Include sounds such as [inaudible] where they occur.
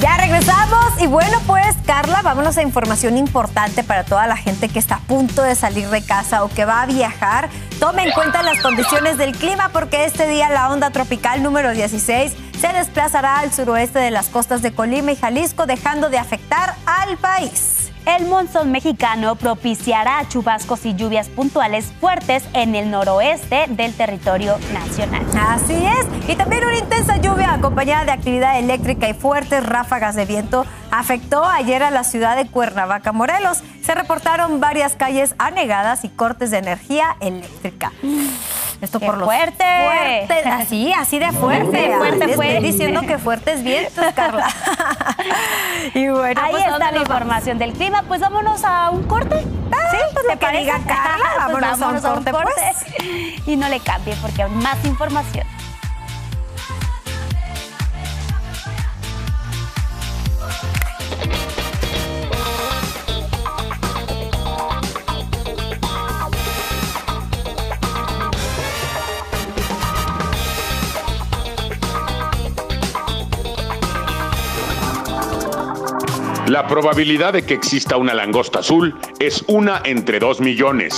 Ya regresamos y bueno pues Carla, vámonos a información importante para toda la gente que está a punto de salir de casa o que va a viajar. Tome en cuenta las condiciones del clima porque este día la onda tropical número 16 se desplazará al suroeste de las costas de Colima y Jalisco dejando de afectar al país. El monzón mexicano propiciará chubascos y lluvias puntuales fuertes en el noroeste del territorio nacional. Así es. Y también una intensa lluvia acompañada de actividad eléctrica y fuertes ráfagas de viento afectó ayer a la ciudad de Cuernavaca, Morelos. Se reportaron varias calles anegadas y cortes de energía eléctrica. Esto por lo fuerte. fuerte. Así, así de fuerte. De fuerte Estoy diciendo que fuertes vientos, Carla. [laughs] y bueno, Ahí pues, ¿a está la nos vamos? información del clima. Pues vámonos a un corte. Sí, pues ¿Te lo que diga [laughs] Carla, Pues vámonos a un corte, pues. Y no le cambie porque hay más información. La probabilidad de que exista una langosta azul es una entre dos millones.